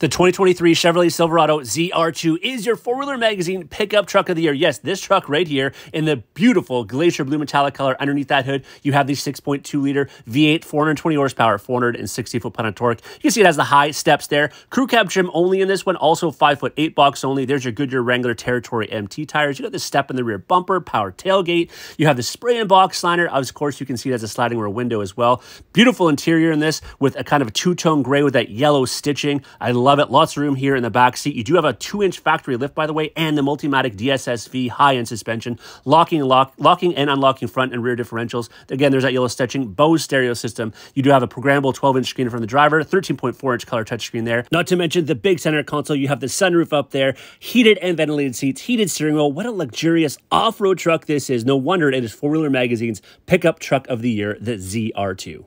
The 2023 Chevrolet Silverado ZR2 is your four-wheeler magazine pickup truck of the year. Yes, this truck right here in the beautiful glacier blue metallic color. Underneath that hood, you have the 6.2 liter V8, 420 horsepower, 460 foot-pound of torque. You can see it has the high steps there. Crew cab trim only in this one, also 5 foot 8 box only. There's your Goodyear Wrangler Territory MT tires. You got the step in the rear bumper, power tailgate. You have the spray and box liner. Of course, you can see it has a sliding rear window as well. Beautiful interior in this with a kind of a two-tone gray with that yellow stitching. I love love it. Lots of room here in the back seat. You do have a two-inch factory lift, by the way, and the Multimatic DSSV high-end suspension, locking and lock, locking and unlocking front and rear differentials. Again, there's that yellow stitching. Bose stereo system. You do have a programmable 12-inch screen from the driver, 13.4-inch color touchscreen there. Not to mention the big center console. You have the sunroof up there, heated and ventilated seats, heated steering wheel. What a luxurious off-road truck this is. No wonder it is Four Wheeler Magazine's pickup truck of the year, the ZR2.